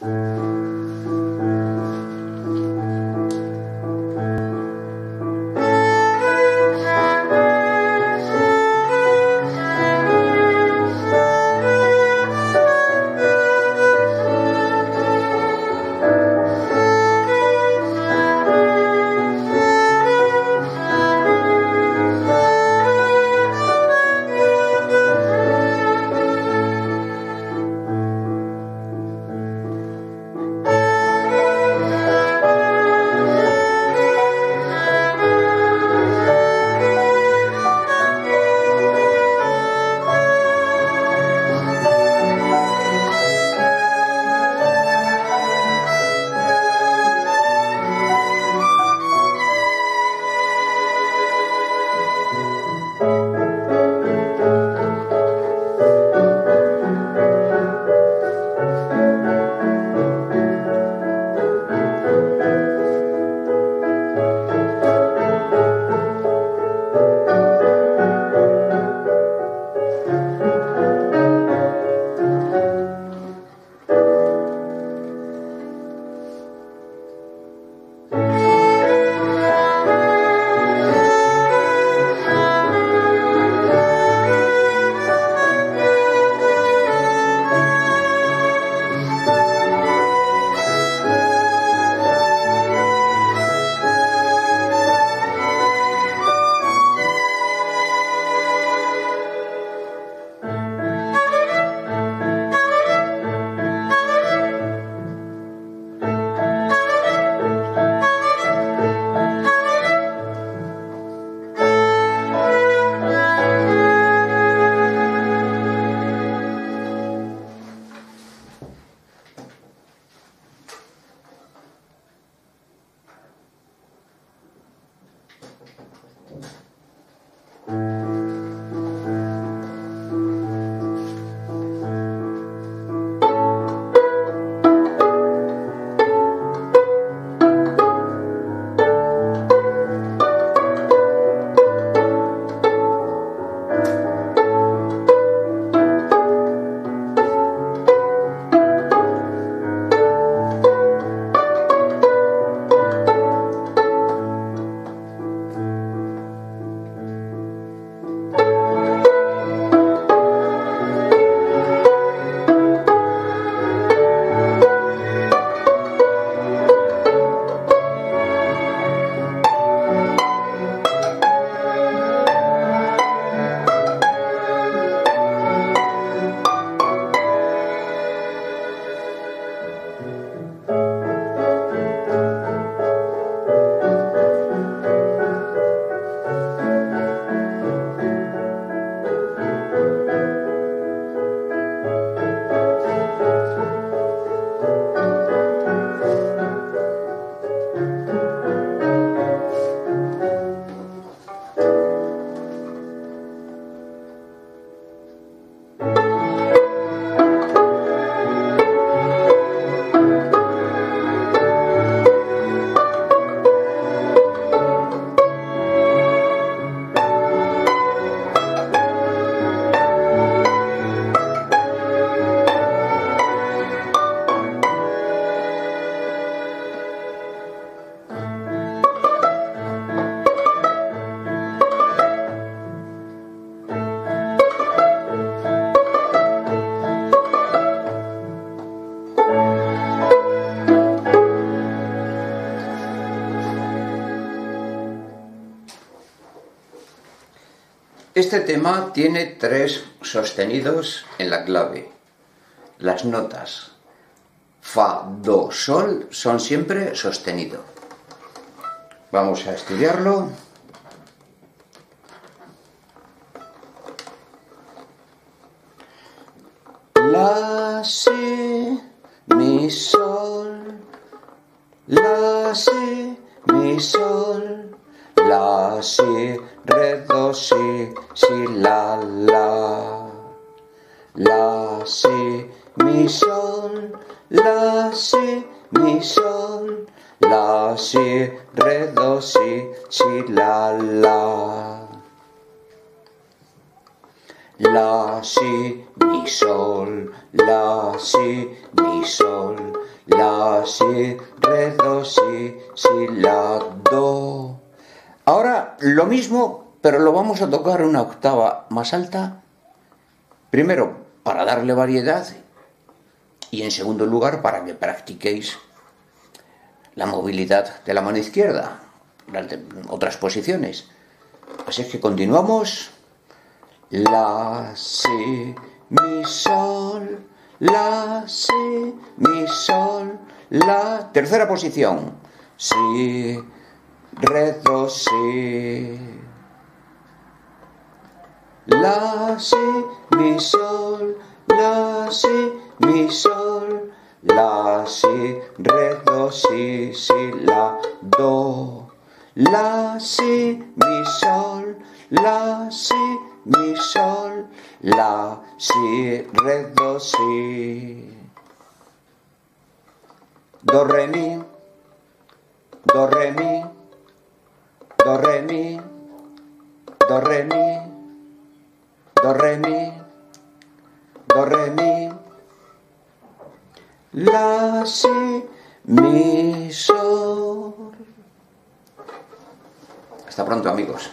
Música Este tema tiene tres sostenidos en la clave. Las notas Fa, Do, Sol son siempre sostenido. Vamos a estudiarlo. La, Si, Mi, Sol. La, Si, Mi, Sol. La, Si, Re, Do, Si, La, La. La, Si, Mi, Sol. La, Si, Mi, Sol. La, Si, Re, Do, Si, Si, La, La. La, Si, Mi, Sol. La, Si, mi, sol, la, si, re, do, si, si, la, do. Ahora lo mismo, pero lo vamos a tocar una octava más alta. Primero, para darle variedad y en segundo lugar, para que practiquéis la movilidad de la mano izquierda, otras posiciones. Así que continuamos. La, si, mi, sol, la, si, mi, sol, la. Tercera posición. Si, re, do, si. La, si, mi, sol, la, si, mi, sol, la, si, re, do, si, si, la, do. La, si, mi, sol, la, si, mi, sol, la, si, re, do, si. Do, re, mi, do, re, mi, re, mi, do, re, mi, do, re, mi, do, re, mi, la, si, mi, sol. Hasta pronto amigos.